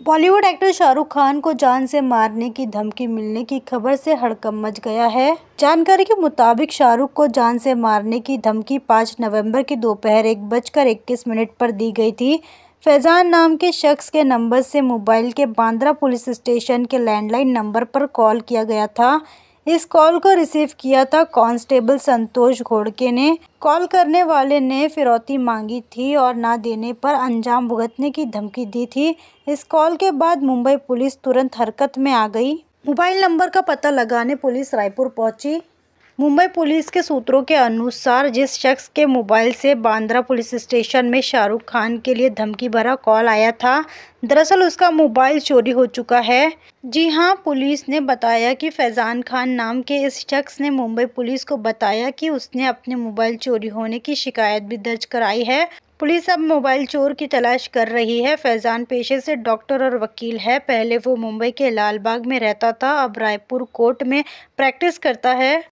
Bollywood actor Shahrukh Khan को जान से मारने की धमकी मिलने की खबर से हड़कंप मच गया है। जानकारी के मुताबिक शाहरुख को जान से मारने की धमकी 5 नवंबर की दोपहर एक बजकर इक्कीस मिनट पर दी गई थी। फैजान नाम के शख्स के नंबर से मोबाइल के बांद्रा पुलिस स्टेशन के लैंडलाइन नंबर पर कॉल किया गया था। इस कॉल को रिसीव किया था कांस्टेबल संतोष घोड़के ने। कॉल करने वाले ने फिरौती मांगी थी और ना देने पर अंजाम भुगतने की धमकी दी थी। इस कॉल के बाद मुंबई पुलिस तुरंत हरकत में आ गई। मोबाइल नंबर का पता लगाने पुलिस रायपुर पहुँची। मुंबई पुलिस के सूत्रों के अनुसार, जिस शख्स के मोबाइल से बांद्रा पुलिस स्टेशन में शाहरुख खान के लिए धमकी भरा कॉल आया था, दरअसल उसका मोबाइल चोरी हो चुका है। जी हाँ, पुलिस ने बताया कि फैज़ान खान नाम के इस शख्स ने मुंबई पुलिस को बताया कि उसने अपने मोबाइल चोरी होने की शिकायत भी दर्ज कराई है। पुलिस अब मोबाइल चोर की तलाश कर रही है। फैज़ान पेशे से डॉक्टर और वकील है। पहले वो मुंबई के लालबाग में रहता था, अब रायपुर कोर्ट में प्रैक्टिस करता है।